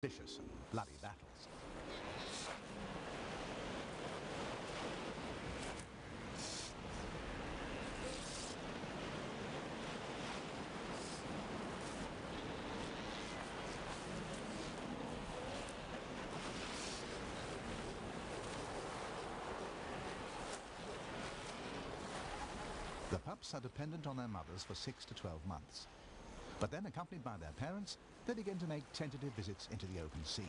vicious and bloody battles. The pups are dependent on their mothers for 6 to 12 months. But then, accompanied by their parents, they begin to make tentative visits into the open sea.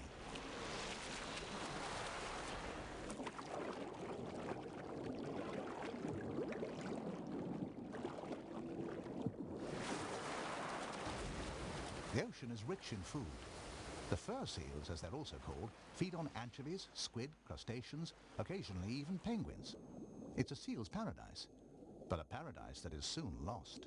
The ocean is rich in food. The fur seals, as they're also called, feed on anchovies, squid, crustaceans, occasionally even penguins. It's a seal's paradise, but a paradise that is soon lost.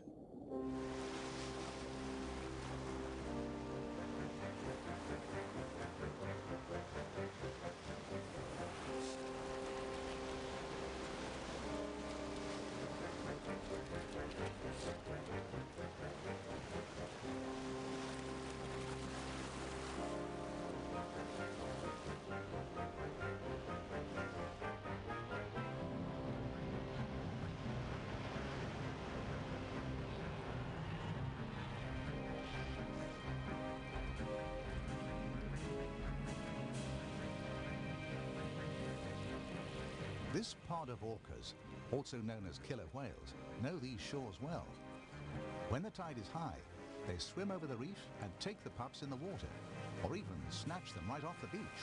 This pod of orcas, also known as killer whales, know these shores well. When the tide is high, they swim over the reef and take the pups in the water, or even snatch them right off the beach.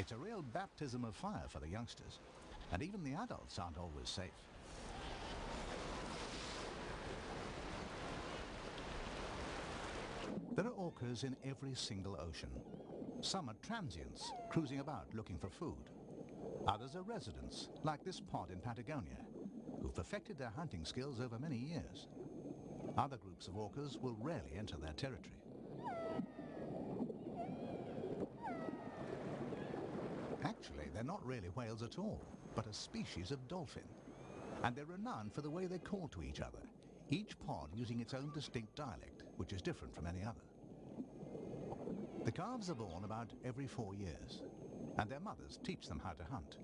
It's a real baptism of fire for the youngsters, and even the adults aren't always safe. There are orcas in every single ocean. Some are transients, cruising about looking for food. Others are residents, like this pod in Patagonia, who've perfected their hunting skills over many years. Other groups of orcas will rarely enter their territory. Actually, they're not really whales at all, but a species of dolphin. And they're renowned for the way they call to each other, each pod using its own distinct dialect, which is different from any other. The calves are born about every four years, and their mothers teach them how to hunt,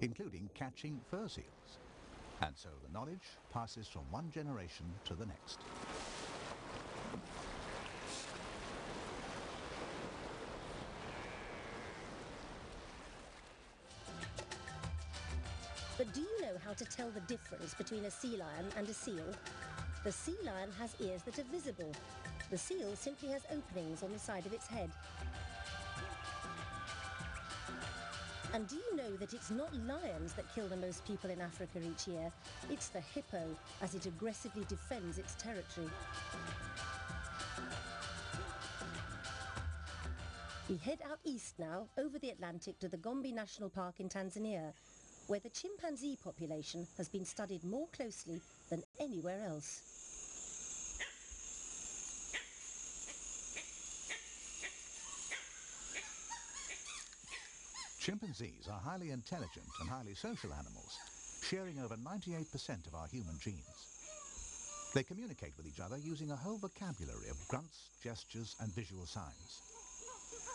including catching fur seals. And so the knowledge passes from one generation to the next. But do you know how to tell the difference between a sea lion and a seal? The sea lion has ears that are visible. The seal simply has openings on the side of its head. And do you know that it's not lions that kill the most people in Africa each year? It's the hippo, as it aggressively defends its territory. We head out east now, over the Atlantic to the Gombe National Park in Tanzania, where the chimpanzee population has been studied more closely than anywhere else. Chimpanzees are highly intelligent and highly social animals, sharing over 98% of our human genes. They communicate with each other using a whole vocabulary of grunts, gestures and visual signs.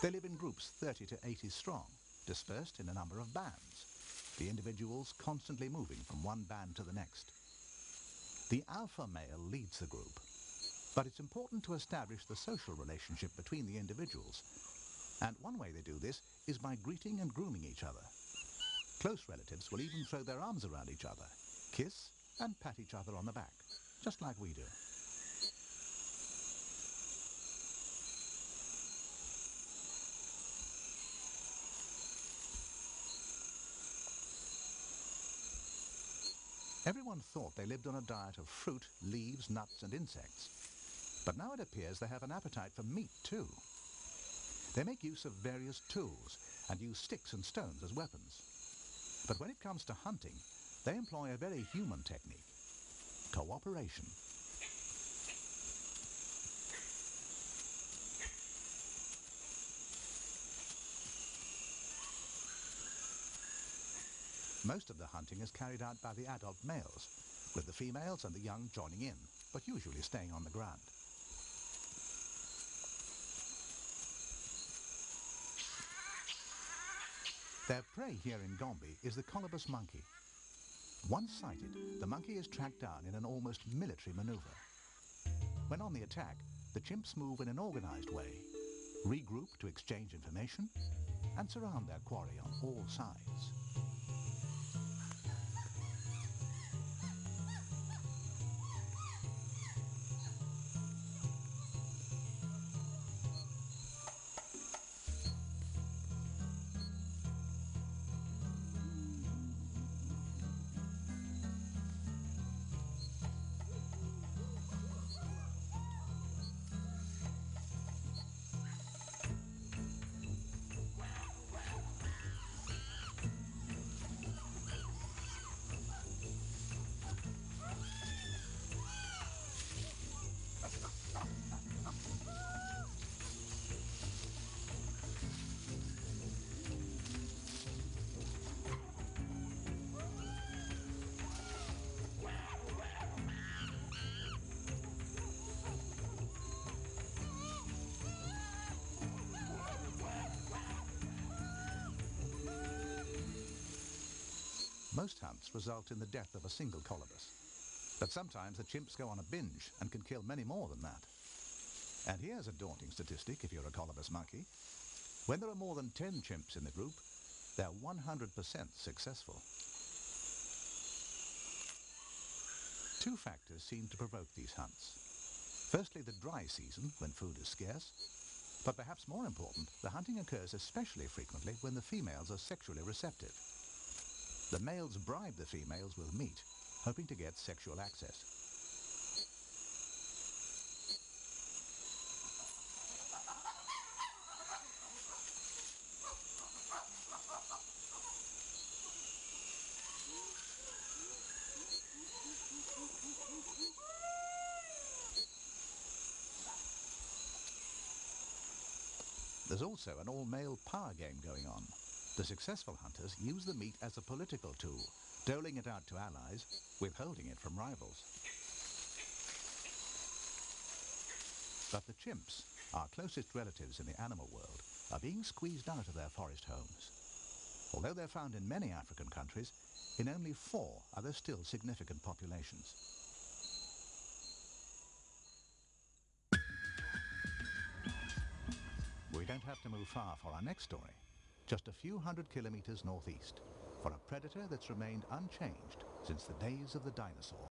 They live in groups 30 to 80 strong, dispersed in a number of bands, the individuals constantly moving from one band to the next. The alpha male leads the group, but it's important to establish the social relationship between the individuals, And one way they do this is by greeting and grooming each other. Close relatives will even throw their arms around each other, kiss and pat each other on the back, just like we do. Everyone thought they lived on a diet of fruit, leaves, nuts and insects. But now it appears they have an appetite for meat too. They make use of various tools and use sticks and stones as weapons. But when it comes to hunting, they employ a very human technique, cooperation. Most of the hunting is carried out by the adult males, with the females and the young joining in, but usually staying on the ground. Their prey here in Gombe is the colobus monkey. Once sighted, the monkey is tracked down in an almost military maneuver. When on the attack, the chimps move in an organized way, regroup to exchange information, and surround their quarry on all sides. Most hunts result in the death of a single colobus. But sometimes the chimps go on a binge and can kill many more than that. And here's a daunting statistic if you're a colobus monkey. When there are more than 10 chimps in the group, they're 100% successful. Two factors seem to provoke these hunts. Firstly, the dry season, when food is scarce. But perhaps more important, the hunting occurs especially frequently when the females are sexually receptive. The males bribe the females with meat, hoping to get sexual access. There's also an all-male power game going on. The successful hunters use the meat as a political tool, doling it out to allies, withholding it from rivals. But the chimps, our closest relatives in the animal world, are being squeezed out of their forest homes. Although they're found in many African countries, in only four are there still significant populations. We don't have to move far for our next story just a few hundred kilometers northeast, for a predator that's remained unchanged since the days of the dinosaur.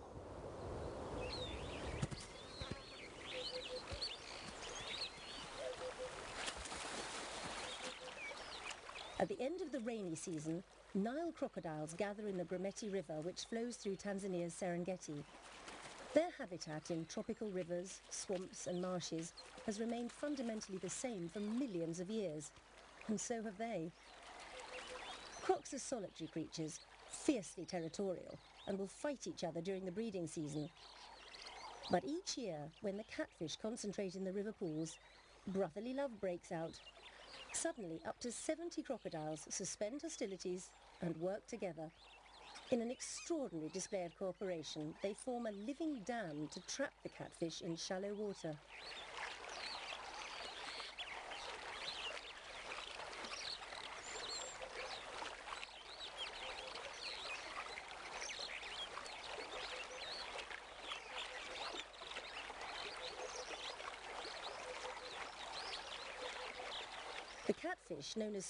At the end of the rainy season, Nile crocodiles gather in the Grumeti River which flows through Tanzania's Serengeti. Their habitat in tropical rivers, swamps and marshes has remained fundamentally the same for millions of years, and so have they. Crocs are solitary creatures, fiercely territorial, and will fight each other during the breeding season. But each year, when the catfish concentrate in the river pools, brotherly love breaks out. Suddenly, up to 70 crocodiles suspend hostilities and work together. In an extraordinary display of cooperation, they form a living dam to trap the catfish in shallow water. Catfish known as